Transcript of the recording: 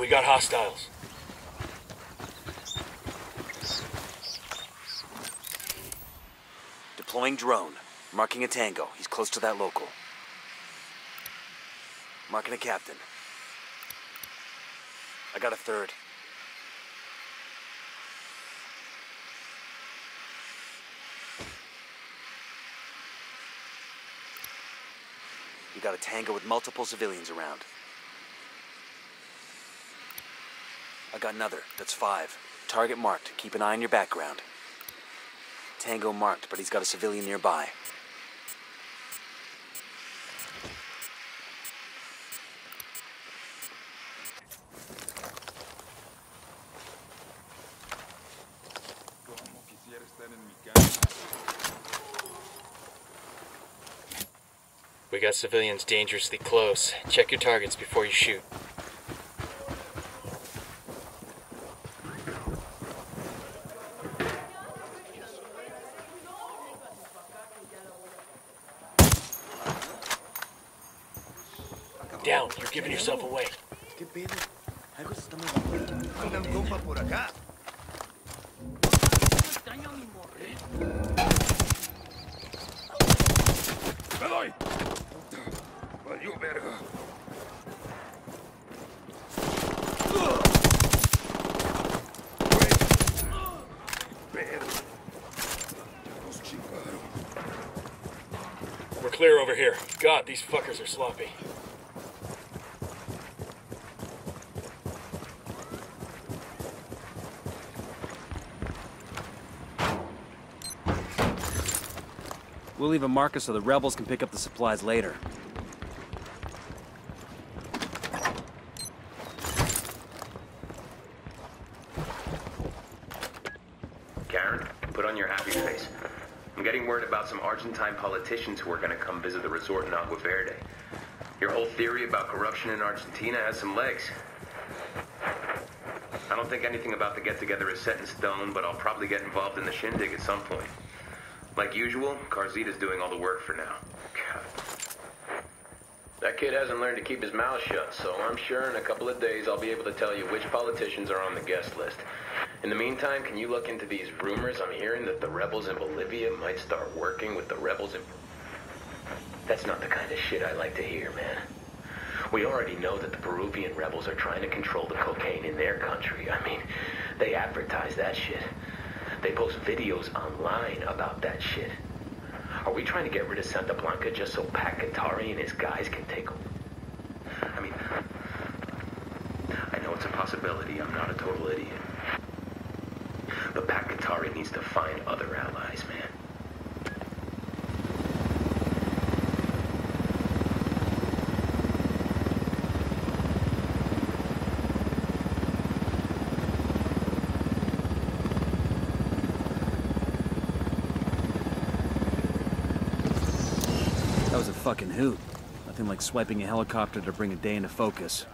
we got hostiles. Deploying drone. Marking a tango. He's close to that local. Marking a captain. I got a third. We got a tango with multiple civilians around. I got another. That's five. Target marked. Keep an eye on your background. Tango marked, but he's got a civilian nearby. We got civilians dangerously close. Check your targets before you shoot. Down, you're giving yourself away. ¿Qué pedo? Algo se está moviendo. Anda un compa por acá. ¡Me doy! Valió verga. Pedo. Ya nos chingaron. We're clear over here. God, these fuckers are sloppy. We'll leave a marker so the rebels can pick up the supplies later. Karen, put on your happy face. I'm getting word about some Argentine politicians who are going to come visit the resort in Agua Verde. Your whole theory about corruption in Argentina has some legs. I don't think anything about the get-together is set in stone, but I'll probably get involved in the shindig at some point. Like usual, Carzita's doing all the work for now. God. That kid hasn't learned to keep his mouth shut, so I'm sure in a couple of days I'll be able to tell you which politicians are on the guest list. In the meantime, can you look into these rumors I'm hearing that the rebels in Bolivia might start working with the rebels in... That's not the kind of shit I like to hear, man. We already know that the Peruvian rebels are trying to control the cocaine in their country. I mean, they advertise that shit. They post videos online about that shit. Are we trying to get rid of Santa Blanca just so Pac Katari and his guys can take over? I mean, I know it's a possibility. I'm not a total idiot. But Pac Katari needs to find other allies, man. Fucking hoot. Nothing like swiping a helicopter to bring a day into focus.